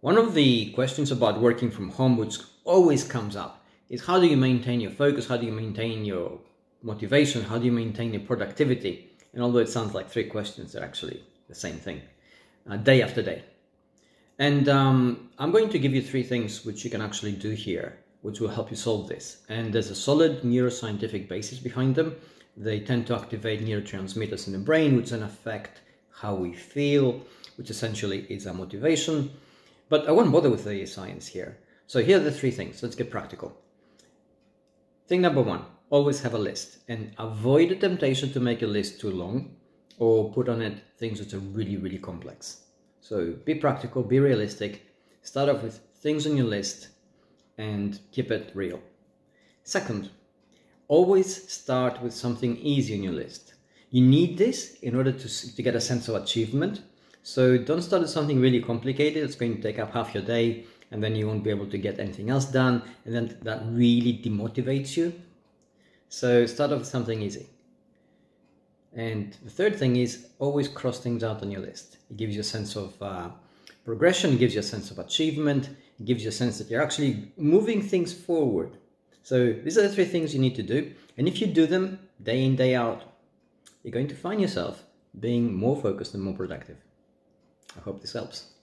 One of the questions about working from home, which always comes up, is how do you maintain your focus? How do you maintain your motivation? How do you maintain your productivity? And although it sounds like three questions, they're actually the same thing, uh, day after day. And um, I'm going to give you three things which you can actually do here, which will help you solve this. And there's a solid neuroscientific basis behind them. They tend to activate neurotransmitters in the brain, which then affect how we feel, which essentially is our motivation. But I won't bother with the science here. So here are the three things. Let's get practical. Thing number one, always have a list and avoid the temptation to make a list too long or put on it things that are really, really complex. So be practical, be realistic, start off with things on your list and keep it real. Second, always start with something easy on your list. You need this in order to, to get a sense of achievement. So don't start with something really complicated. It's going to take up half your day and then you won't be able to get anything else done. And then that really demotivates you. So start off with something easy. And the third thing is always cross things out on your list. It gives you a sense of uh, progression, it gives you a sense of achievement, it gives you a sense that you're actually moving things forward. So these are the three things you need to do. And if you do them day in, day out, you're going to find yourself being more focused and more productive. I hope this helps.